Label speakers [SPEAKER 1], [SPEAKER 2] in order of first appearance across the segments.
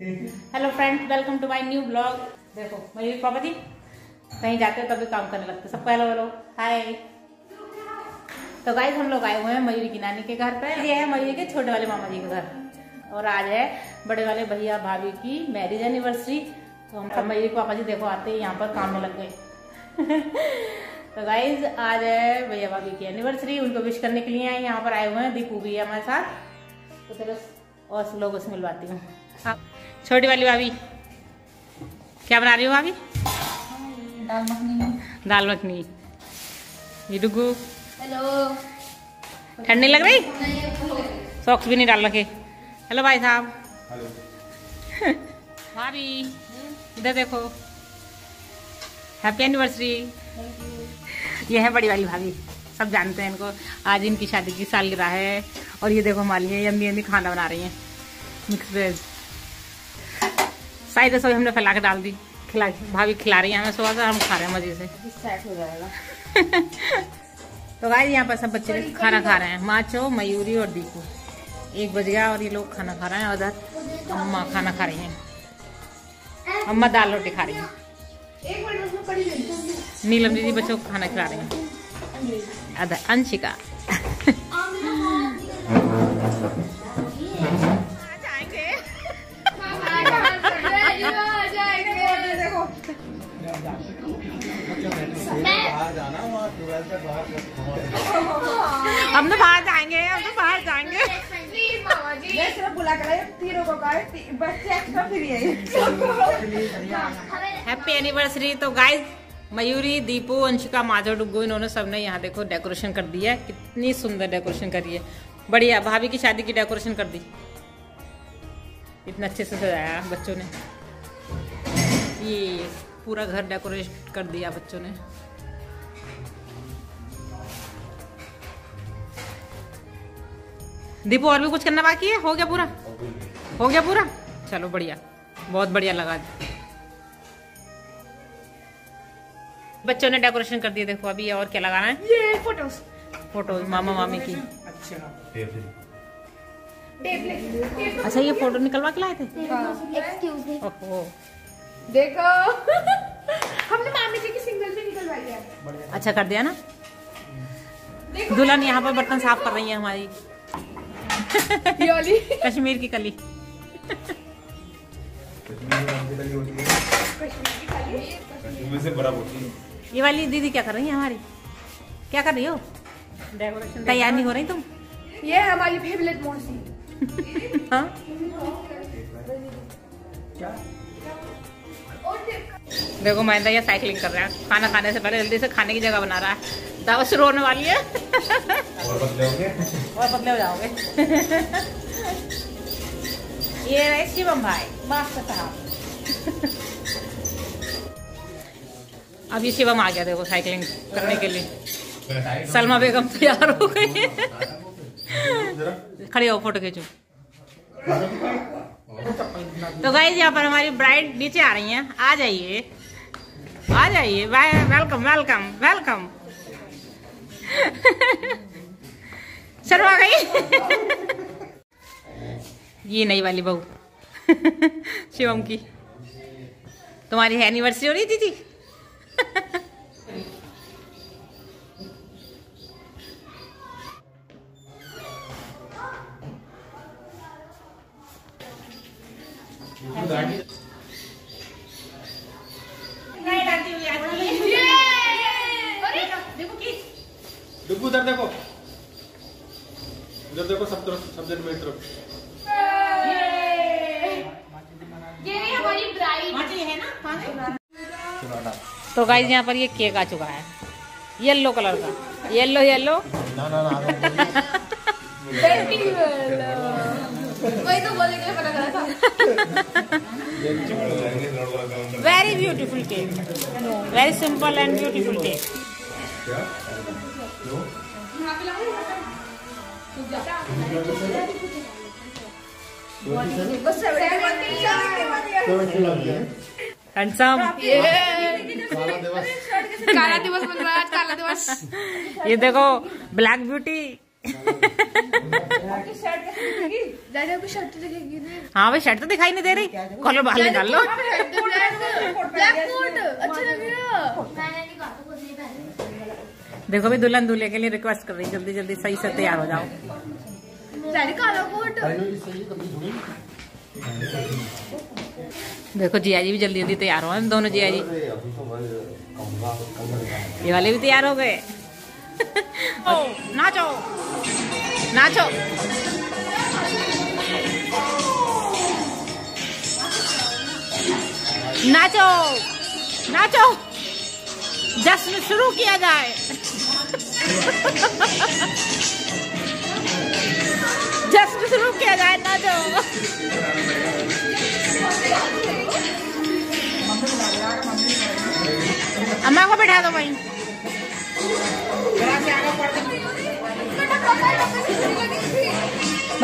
[SPEAKER 1] Hello friends welcome to my new blog देखो मयूरी पापा जी, कहीं जाते हो तभी काम करने लगते सबको हेलो हेलो हाय तो गाइज़ हम लोग आए हुए हैं मयूरी की नानी के घर पर ये है मयूरी के छोटे वाले मामा जी के घर। और आज है बड़े वाले भैया भाभी की मैरिज एनिवर्सरी तो हम सब मयूरी पापा जी देखो आते ही यहाँ पर काम में लग गए। तो गाइज़ आज है भैया भाभी की एनिवर्सरी उनको विश करने के लिए यहाँ पर आए हुए हैं। दीपू भी हमारे साथ। तो चलो और लोगों से मिलवाती हूँ। हाँ छोटी वाली भाभी क्या बना रही हो भाभी?
[SPEAKER 2] दाल मखनी।
[SPEAKER 1] दाल मखनी। ये डुगू
[SPEAKER 2] हेलो।
[SPEAKER 1] ठंडी लग रही? सॉक्स भी नहीं डाल रखे। हेलो भाई साहब। भाभी इधर देखो। हैप्पी एनिवर्सरी ये है बड़ी वाली भाभी। सब जानते हैं इनको। आज इनकी शादी की सालगिरह है। और ये देखो हमारी ये यम्मी यम्मी खाना बना रही हैं। Mix veg. साइड रसोई हमने फैला के डाल दी। खिला भाभी खिला रही है हमें सुबह से हम खा रहे हैं मज़े से।
[SPEAKER 2] सेट हो जाएगा।
[SPEAKER 1] तो गाइस यहाँ पर सब बच्चे खाना खा रहे हैं। माचो मयूरी और दीपू। एक बज गया और ये लोग खाना खा रहे हैं। उधर अम्मा खाना खा रही हैं। अम्मा दाल रोटी खा रही हैं। नीलम दीदी बच्चों को खाना खिला रही हैं। अदर अंशिका। हम तो बाहर जाएँगे हम तो बाहर जाएँगे।
[SPEAKER 3] मैं सिर्फ़ बुला कर तीनों को बच्चे एक्स्ट्रा फ्री है
[SPEAKER 1] हैप्पी एनिवर्सरी तो गाइस मयूरी दीपू अंशिका माधव डुगू इन्होंने सबने यहाँ देखो डेकोरेशन कर दी है। कितनी सुंदर डेकोरेशन करी है। बढ़िया भाभी की शादी की डेकोरेशन कर दी। इतना अच्छे से सजाया बच्चों ने। ये पूरा घर डेकोरेट कर दिया बच्चों ने। दीपू और भी कुछ करना बाकी है? हो गया पूरा? हो गया पूरा? चलो बढ़िया बहुत बढ़िया लगा। बच्चों ने डेकोरेशन कर दिया देखो अभी और क्या लगाना है?
[SPEAKER 3] ये फ़ोटोज़
[SPEAKER 1] फ़ोटो मामा मामी की। अच्छा। ये फ़ोटो निकलवा के लाए थे? ओहो।
[SPEAKER 3] देखो। हमने मामी जी की सिंगल भी निकलवाई है।
[SPEAKER 1] अच्छा कर दिया ना? दुल्हन यहाँ पर बर्तन साफ़ कर रही है हमारी। कश्मीर की कली।
[SPEAKER 4] से बड़ा
[SPEAKER 1] ये वाली दीदी क्या कर रही है हमारी? क्या कर रही हो? तैयार नहीं हो रही तुम?
[SPEAKER 3] ये हमारी फेवरेट मौसी
[SPEAKER 1] हाँ? देखो महिंदा ये साइकिलिंग कर रहा है। खाना खाने से पहले जल्दी से खाने की जगह बना रहा है। दावत शुरू होने वाली है।
[SPEAKER 4] और बदले होंगे
[SPEAKER 1] और पतले हो जाओगे। ये रहे शिवम भाई मास्टर साहब। अब ये शिवम आ गया देखो साइकिलिंग करने के लिए। सलमा बेगम तैयार हो गई है खड़ी हो फ़ोटो खींचो। तो गाइज़ यहाँ पर हमारी ब्राइड नीचे आ रही हैं। आ जाइए। आ जाइए। वेलकम वेलकम वेलकम शर्मा गई। ये नई वाली बहू। शिवम की। तुम्हारी एनिवर्सरी हो रही थी,
[SPEAKER 4] डुब्बू उधर देखो। उधर देखो सब तरफ़ सब जन मेरी तरफ़।
[SPEAKER 2] ये हमारी ब्राइड
[SPEAKER 1] तो गाइज़ यहाँ पर ये केक आ चुका है। येलो कलर का। येलो येलो
[SPEAKER 4] ना ना ना
[SPEAKER 2] वही तो बोलने के लिए करा था।
[SPEAKER 1] Very beautiful cake very simple and beautiful cake handsome
[SPEAKER 3] काला दिवस काला दिवस।
[SPEAKER 1] ये देखो ब्लैक ब्यूटी
[SPEAKER 3] डैडी आपकी शर्ट तो दिखेगी नहीं
[SPEAKER 1] हाँ भाई शर्ट तो दिखाई नहीं दे रही। कॉलर बाहर निकाल लो।
[SPEAKER 3] अच्छा
[SPEAKER 2] तो
[SPEAKER 1] देखो भी दुल्हन दूल्हे के लिए रिक्वेस्ट कर रही जल्दी जल्दी सही से तैयार हो जाओ। देखो जिया जी भी जल्दी जल्दी तैयार हो हैं दोनों जिया जी ये वाले भी तैयार हो गए। नाचो। नाचो नाचो नाचो जश्न शुरू किया जाए। जश्न शुरू किया जाए नाचो अम्मा को बैठा दो वहीं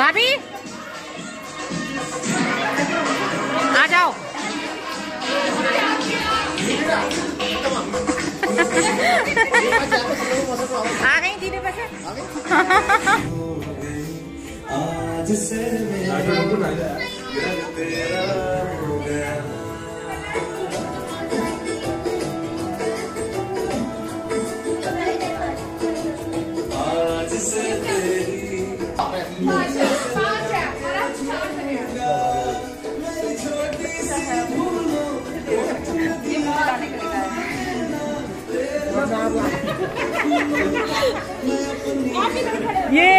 [SPEAKER 1] भाभी? आ जाओ। आ गई धीरे पैसे ये।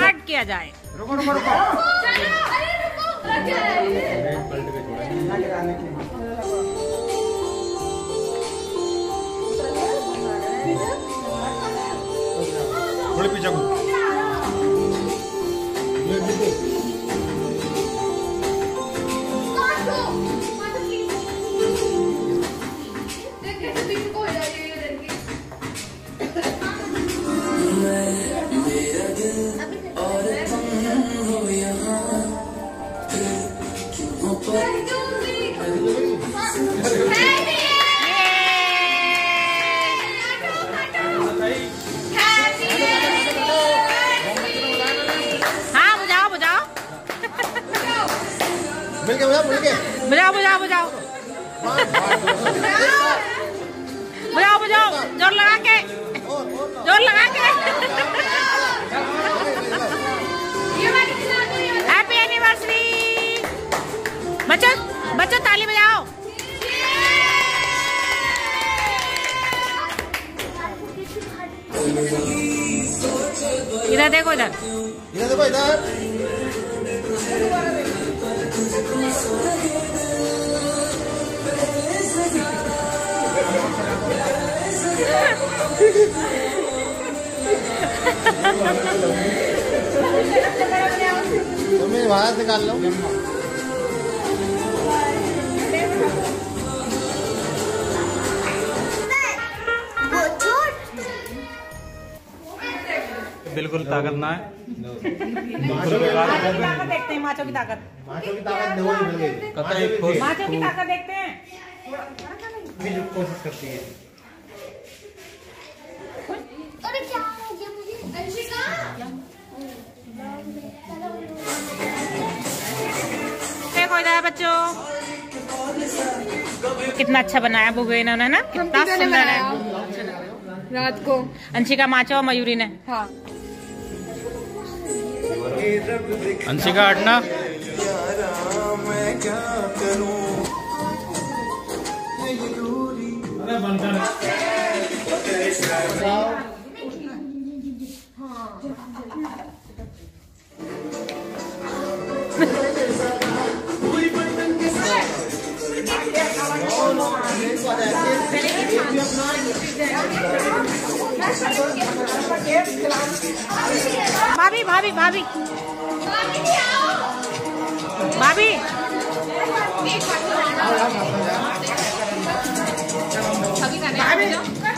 [SPEAKER 1] हट किया जाए।
[SPEAKER 4] थोड़े पीछे को
[SPEAKER 1] हाँ बुझाओ बुझाओ
[SPEAKER 4] मिल के बजा मिल के
[SPEAKER 1] बुझाओ बुझाओ। बुझाओ बुझाओ ज़ोर लगा के। ज़ोर लगा के। इधर देखो इधर
[SPEAKER 4] इधर देखो इधर तुम्हें बाहर निकाल लो
[SPEAKER 5] बिल्कुल ताकत ना है
[SPEAKER 1] माचो की देखते हैं माचो की ताकत।
[SPEAKER 4] माचो की ताकत दो मिल गई
[SPEAKER 5] कतई खुश
[SPEAKER 1] माचो की ताकत देखते हैं।
[SPEAKER 4] कोशिश करती है।
[SPEAKER 2] अरे क्या हो गया मुझे? अंशिका?
[SPEAKER 1] देखो इधर बच्चों। कितना अच्छा बनाया बुगे इन्होंने ना। कितना सुंदर है।
[SPEAKER 3] रात को।
[SPEAKER 1] अंशिका माचो और मयूरी ने।
[SPEAKER 3] हाँ।
[SPEAKER 5] अंशिका हटना
[SPEAKER 1] भाभी भाभी भाभी। भाभी।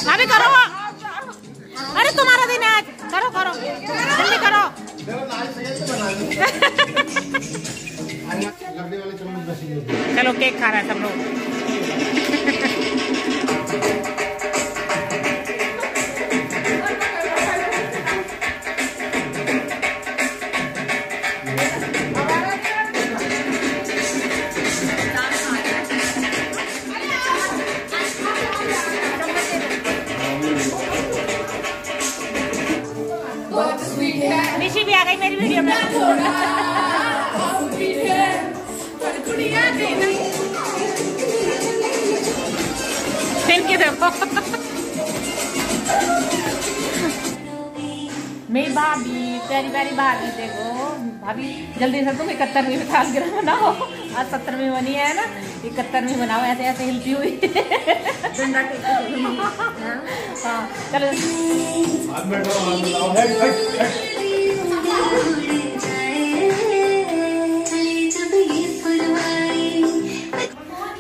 [SPEAKER 1] भाभी करो। अरे तुम्हारा दिन आज। करो करो। जल्दी करो। चलो, केक खा रहा है सब लोग। फिर के देखो मेरी भाभी प्यारी प्यारी भाभी देखो। भाभी जल्दी से तुम इकहत्तरवीं में साल गिरह बनाओ आज सत्तरवीं बनी है ना। इकहत्तरवीं बनाओ ऐसे ऐसे हिलती हुई। हाँ चलो।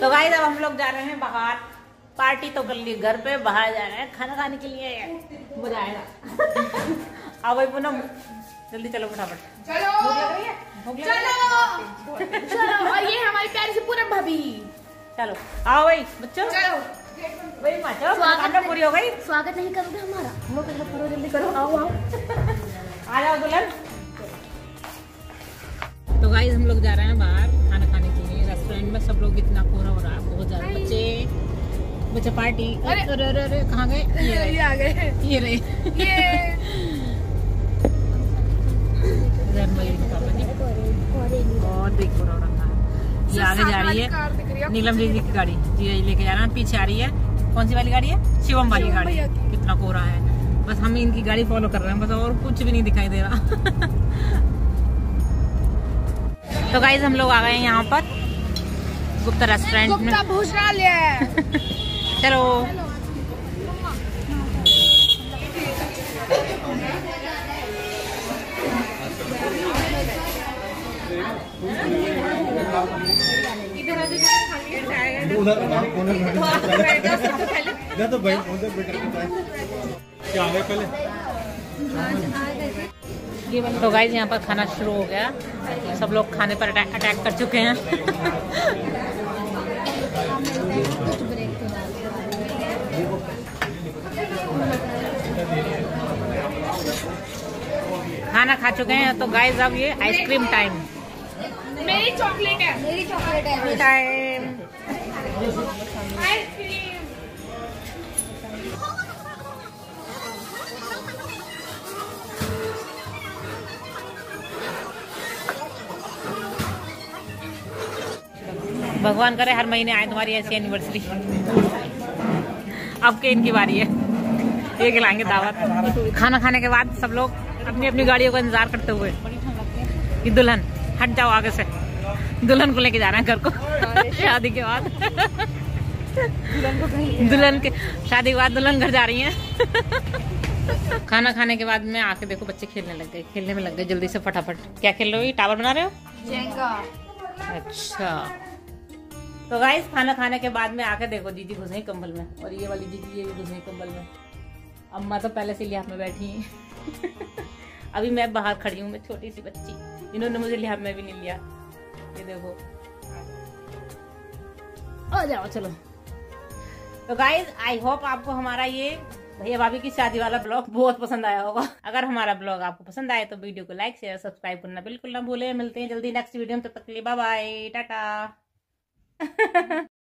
[SPEAKER 1] तो गाइस अब हम लोग जा रहे हैं बाहर। पार्टी तो कर ली घर पे बाहर जा रहे हैं खाना खाने के लिए। मज़ा आएगा आओ भाई पूनम जल्दी चलो फटाफट।
[SPEAKER 3] चलो। चलो। चलो और ये हमारी प्यारी सी पूरम भाभी।
[SPEAKER 1] चलो आओ भाई बच्चों।
[SPEAKER 3] चलो।
[SPEAKER 1] भाई माचो
[SPEAKER 2] स्वागत
[SPEAKER 1] पूरी हो गई।
[SPEAKER 2] स्वागत नहीं करोगे हमारा?
[SPEAKER 1] लो पहले करो जल्दी करो आओ आओ। आ जाओ दुल्हन। तो गाइस हम लोग जा रहे हैं बाहर खाना खाने के लिए। रेस्टोरेंट में सब लोग इतना कोहरा हो रहा है बहुत ज़्यादा बच्चे। बच्चे पार्टी। अरे। अरे अरे अरे कहाँ गए? ये
[SPEAKER 3] ये आ गए।
[SPEAKER 1] ये रहे।
[SPEAKER 3] ये।
[SPEAKER 1] और देखो ये आगे जा रही है। नीलम दीदी की गाड़ी। जी लेके जा रहा है। पीछे आ रही है। कौन सी वाली गाड़ी है? शिवम वाली गाड़ी। कितना कोहरा है। बस हम इनकी गाड़ी फॉलो कर रहे हैं। बस और कुछ भी नहीं दिखाई दे रहा। तो गाइज़ हम लोग आ गए हैं यहाँ पर। गुप्ता रेस्टोरेंट में।
[SPEAKER 3] गुप्ता भोजनालय
[SPEAKER 1] चलो
[SPEAKER 4] उधर इधर तो उधर बैठ पास क्या पहले
[SPEAKER 1] तो गाइज़ यहाँ पर खाना शुरू हो गया। सब लोग खाने पर अटैक कर चुके हैं। खाना खा चुके हैं तो गाइज़ अब ये आइसक्रीम टाइम
[SPEAKER 3] मेरी चॉकलेट है।
[SPEAKER 2] मेरी चॉकलेट है।
[SPEAKER 1] टाइम
[SPEAKER 3] आइसक्रीम
[SPEAKER 1] भगवान करे हर महीने आए तुम्हारी ऐसी एनिवर्सरी अब के इनकी बारी है। ये खिलाएँगे दावत। खाना खाने के बाद सब लोग अपनी अपनी गाड़ियों का इंतज़ार करते हुए। कि दुल्हन हट जाओ आगे से। दुल्हन को लेके जाना है घर को। शादी के बाद। दुल्हन के शादी के बाद दुल्हन घर जा रही है। खाना खाने के बाद में आके देखो बच्चे खेलने लग गए। खेलने में लग गए जल्दी से फटाफट। क्या खेल रहे हो? ये टावर बना रहे हो?
[SPEAKER 3] जेंगा
[SPEAKER 1] अच्छा। तो गाइस खाना खाने के बाद में आके देखो दीदी घुस गई कंबल में। और ये वाली दीदी ये भी घुस गई कंबल में। अम्मा तो पहले से लिहाफ में बैठी हैं। अभी मैं बाहर खड़ी हूँ, मैं छोटी सी बच्ची। इन्होंने मुझे लिहाफ में भी नहीं लिया। ये देखो। आ जाओ, चलो। तो गाइज़ आई होप आपको हमारा ये भैया भाभी की शादी वाला ब्लॉग बहुत पसंद आया होगा। अगर हमारा ब्लॉग आपको पसंद आए तो वीडियो को लाइक शेयर सब्सक्राइब करना बिल्कुल ना भूलें। मिलते हैं जल्दी नेक्स्ट वीडियो में, तब तक के लिए बाय टाटा।